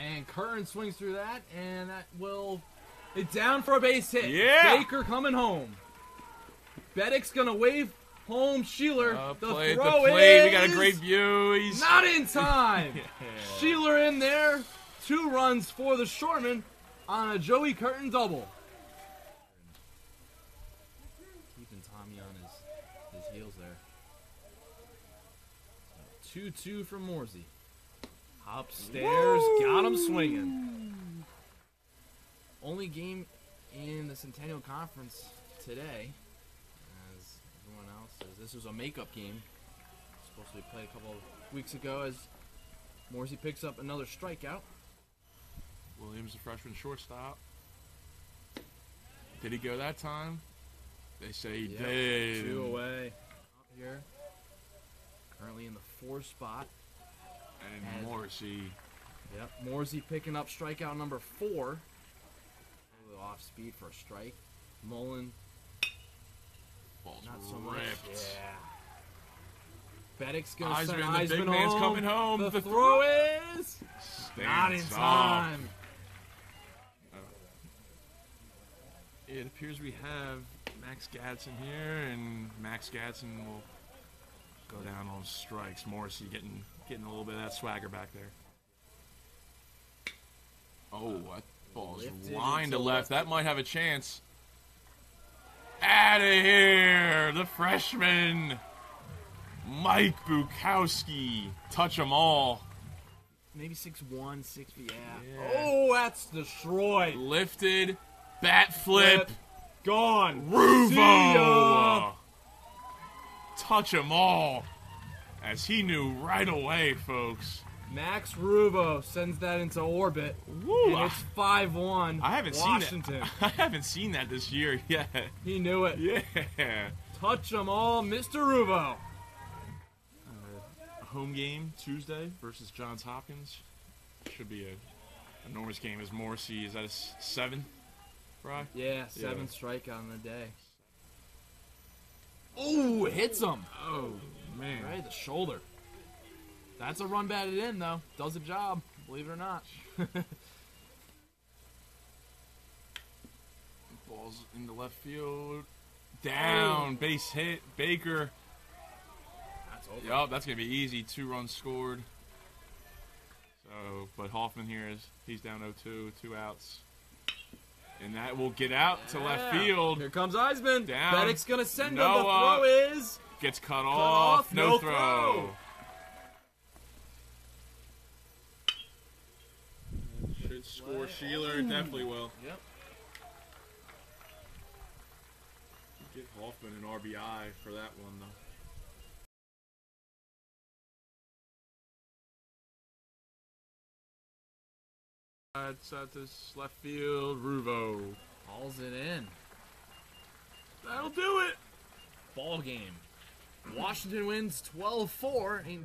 And Curtin swings through that, and that will. It's down for a base hit. Yeah. Baker coming home. Beddick's gonna wave home Sheeler. Uh, the play, the throw play. We got a great view. He's Not in time. Yeah. Sheeler in there. Two runs for the Shoremen on a Joey Curtin double. Keeping Tommy on his, his heels there. 2 2 from Morrissey. Upstairs, got him swinging. Only game in the Centennial Conference today, as everyone else says. This was a makeup game. Supposed to be played a couple of weeks ago as Morrissey picks up another strikeout. Williams, the freshman shortstop. Did he go that time? They say he Yep, did. Two away. Up here. Currently in the four spot. And Morrissey. Yep. Morrissey picking up strikeout number four. A little off speed for a strike. Mullen, Ball's not so ripped. much. Yeah. Beddick's gonna Eisman, send the big man's coming home. The, The throw is not in Stands time. Uh, it appears we have Max Gadsden here, and Max Gadsden will go down on strikes. Morrissey getting getting a little bit of that swagger back there. Oh, that ball's Lifted line to left. That might have a chance. Out of here, the freshman, Mike Bukowski. Touch them all. Maybe six one, six feet. Yeah. Yeah. Oh, that's destroyed. Lifted, bat flip. Flip. Gone. Ruvo! Touch them all. As he knew right away, folks. Max Rubo sends that into orbit. Woo! And it's 5 1. I haven't Washington. seen that. I haven't seen that this year yet. He knew it. Yeah. Touch them all, Mr. Rubo. A uh, home game Tuesday versus Johns Hopkins. Should be a enormous game. As Morrissey is that a seven? Right. Yeah, seventh strikeout on the day. Oh, hits him. Oh man. Right, the shoulder. That's a run batted in, though. Does the job, believe it or not. Balls in the left field. Down. Base hit. Baker. That's over. Yup, that's gonna be easy. Two runs scored. So, but Hoffman here is he's down 0-2, two outs, and that will get out to left field. Here comes Eisman. Down. Beddick's going to send him. The throw is. Gets cut, off, off. No, no throw. throw. Should score Sheeler. Definitely will. Yep. Get Hoffman an RBI for that one though. That's at this left field. Ruvo. Hauls it in. That'll do it. Ball game. Washington wins 12 4 in